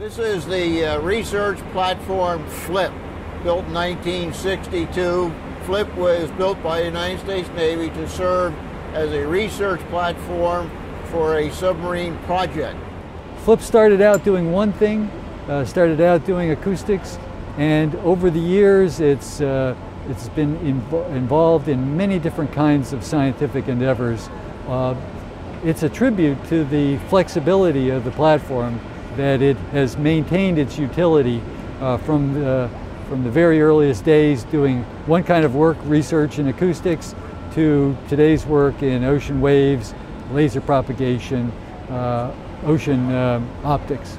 is the uh, research platform FLIP, built in 1962. FLIP was built by the United States Navy to serve as a research platform for a submarine project. FLIP started out doing one thing, uh, started out doing acoustics, and over the years it's, uh, it's been inv involved in many different kinds of scientific endeavors. Uh, it's a tribute to the flexibility of the platform that it has maintained its utility uh, from, the, from the very earliest days doing one kind of work, research in acoustics, to today's work in ocean waves, laser propagation, uh, ocean uh, optics.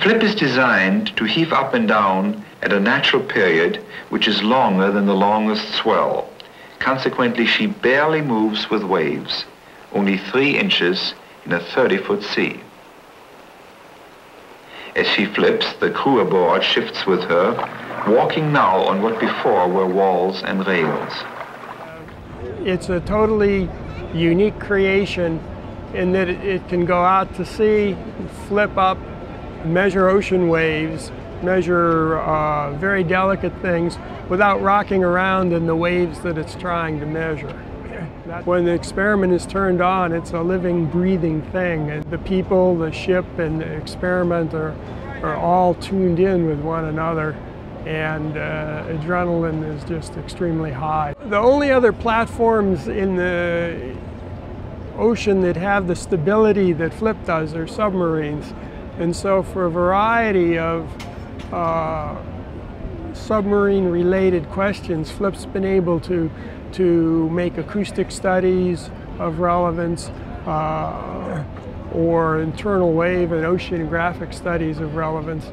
FLIP is designed to heave up and down at a natural period which is longer than the longest swell. Consequently, she barely moves with waves, only three inches in a 30-foot sea. As she flips, the crew aboard shifts with her, walking now on what before were walls and rails. It's a totally unique creation in that it can go out to sea, flip up, measure ocean waves, measure uh, very delicate things without rocking around in the waves that it's trying to measure. When the experiment is turned on, it's a living, breathing thing. And the people, the ship, and the experiment are, are all tuned in with one another and uh, adrenaline is just extremely high. The only other platforms in the ocean that have the stability that FLIP does are submarines. And so for a variety of uh, submarine related questions, FLIP's been able to, to make acoustic studies of relevance uh, or internal wave and oceanographic studies of relevance.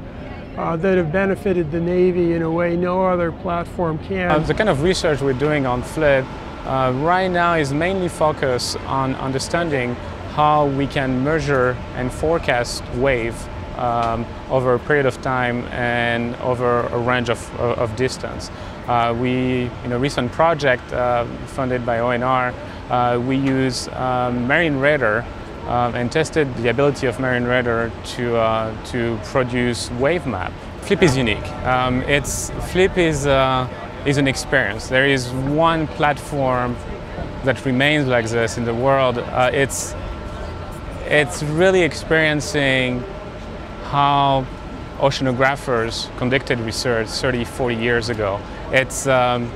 Uh, that have benefited the Navy in a way no other platform can. Uh, the kind of research we're doing on FLIP uh, right now is mainly focused on understanding how we can measure and forecast wave um, over a period of time and over a range of, of distance. Uh, we, in a recent project uh, funded by ONR, uh, we use um, marine radar and tested the ability of marine radar to, uh, to produce wave map. Flip is unique. Um, it's, Flip is, uh, is an experience. There is one platform that remains like this in the world. Uh, it's, it's really experiencing how oceanographers conducted research 30, 40 years ago. It's, um,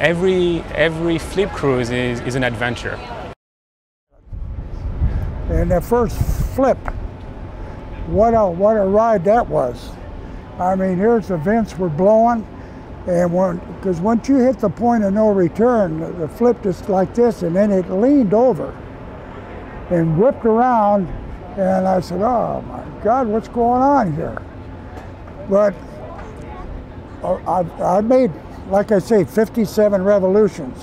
every, every flip cruise is, is an adventure. And the first flip, what a, what a ride that was. I mean, here's the vents were blowing, and when, because once you hit the point of no return, the, the flip just like this, and then it leaned over and whipped around, and I said, oh my God, what's going on here? But uh, I, I made, like I say, 57 revolutions,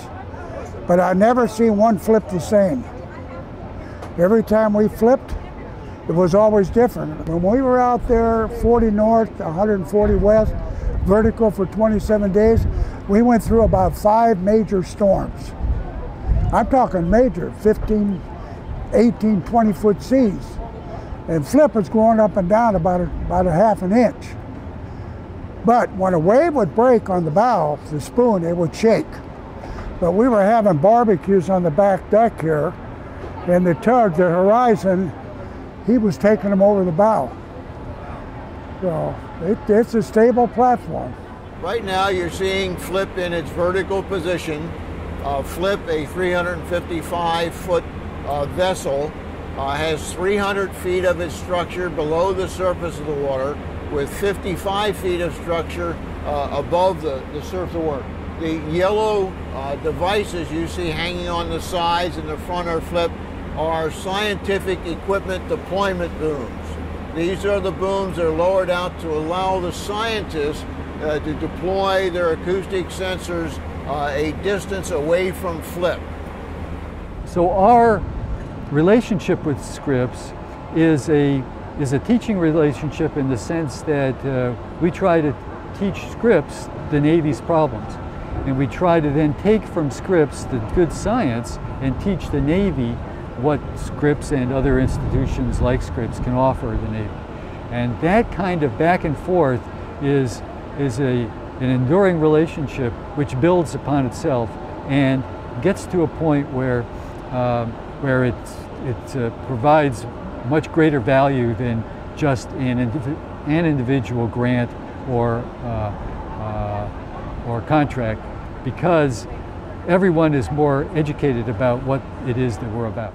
but I never seen one flip the same. Every time we flipped, it was always different. When we were out there 40 north, 140 west, vertical for 27 days, we went through about five major storms. I'm talking major, 15, 18, 20 foot seas. And flipper's going up and down about a, about a half an inch. But when a wave would break on the bow, the spoon, it would shake. But we were having barbecues on the back deck here, and the tug, the horizon, he was taking them over the bow. So it, it's a stable platform. Right now you're seeing Flip in its vertical position. Uh, Flip, a 355 foot uh, vessel, uh, has 300 feet of its structure below the surface of the water with 55 feet of structure uh, above the, the surface of the water. The yellow uh, devices you see hanging on the sides and the front of Flip are scientific equipment deployment booms. These are the booms that are lowered out to allow the scientists uh, to deploy their acoustic sensors uh, a distance away from flip. So our relationship with Scripps is a is a teaching relationship in the sense that uh, we try to teach Scripps the Navy's problems. And we try to then take from Scripps the good science and teach the Navy what Scripps and other institutions like Scripps can offer the Navy. And that kind of back and forth is, is a, an enduring relationship which builds upon itself and gets to a point where, um, where it, it uh, provides much greater value than just an, an individual grant or, uh, uh, or contract because everyone is more educated about what it is that we're about.